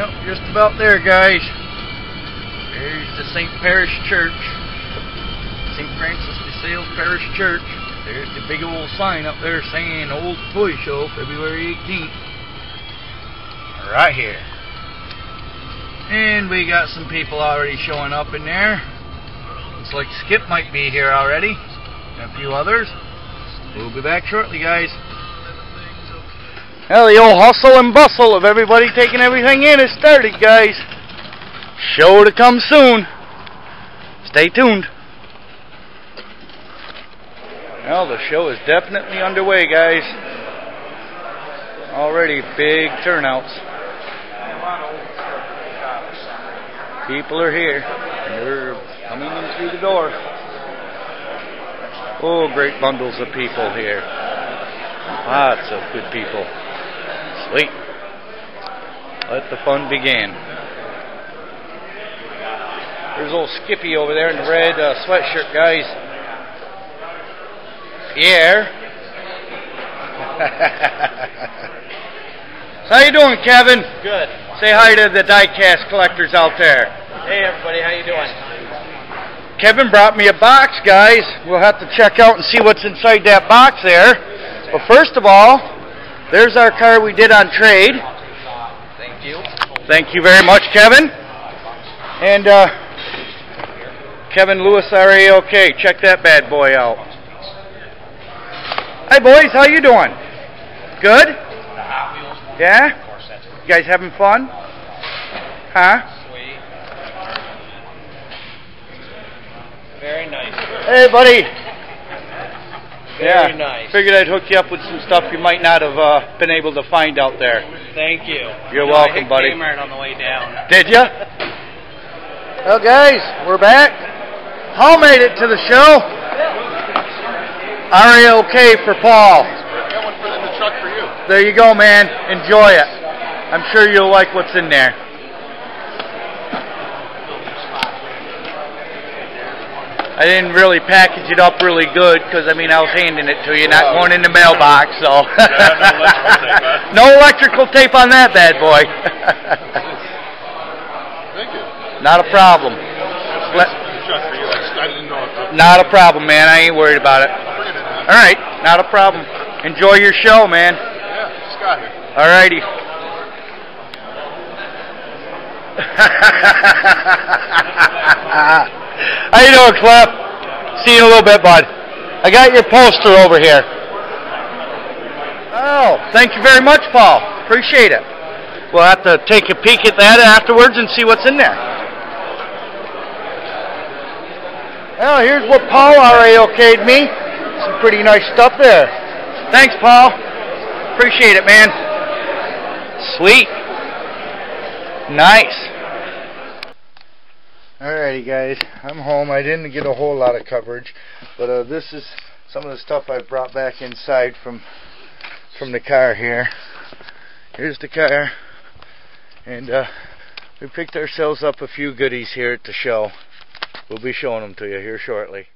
Well, just about there, guys. There's the St. Parish Church. St. Francis de Sales Parish Church. There's the big old sign up there saying Old Toy Show, February 18th. Right here. And we got some people already showing up in there. Looks like Skip might be here already. And a few others. We'll be back shortly, guys. Well, the old hustle and bustle of everybody taking everything in has started, guys. Show to come soon. Stay tuned. Well, the show is definitely underway, guys. Already big turnouts. People are here. And they're coming in through the door. Oh, great bundles of people here. Lots of good people. Sweet. Let the fun begin. There's old Skippy over there in the red uh, sweatshirt, guys. Pierre. so how you doing, Kevin? Good. Say hi to the diecast collectors out there. Hey everybody, how you doing? Kevin brought me a box, guys. We'll have to check out and see what's inside that box there. But first of all, there's our car we did on trade. Thank you. Thank you very much, Kevin. And uh, Kevin Lewis RAOK, check that bad boy out. Hi boys, how you doing? Good? The Hot Wheels one. Yeah? Of course, that's You guys having fun? Huh? Very nice. Hey buddy. Very yeah. nice. Figured I'd hook you up with some stuff you might not have uh, been able to find out there. Thank you. You're You know, welcome, I hit buddy. Kmart on the way down. Did ya? Well, guys, we're back. Paul made it to the show. RAOK for Paul. Got one for in the truck for you. There you go, man. Enjoy it. I'm sure you'll like what's in there. I didn't really package it up really good because I mean I was handing it to you, not going in the mailbox. So no electrical tape, huh? electrical tape on that bad boy. Thank you. not a problem. That's Let- a truck for you. I, just, I didn't know if Not a problem, man. I ain't worried about it. I'll bring it in. man. All right, not a problem. Enjoy your show, man. Yeah, here. All righty. How you doing, Cliff? See you in a little bit, bud. I got your poster over here. Oh, thank you very much, Paul. Appreciate it. We'll have to take a peek at that afterwards and see what's in there. Well, here's what Paul RAOK'd me. Some pretty nice stuff there. Thanks, Paul. Appreciate it, man. Sweet. Nice. Alrighty, guys. I'm home. I didn't get a whole lot of coverage, but uh, this is some of the stuff I brought back inside from from the car here. Here's the car, and uh, we picked ourselves up a few goodies here at the show. We'll be showing them to you here shortly.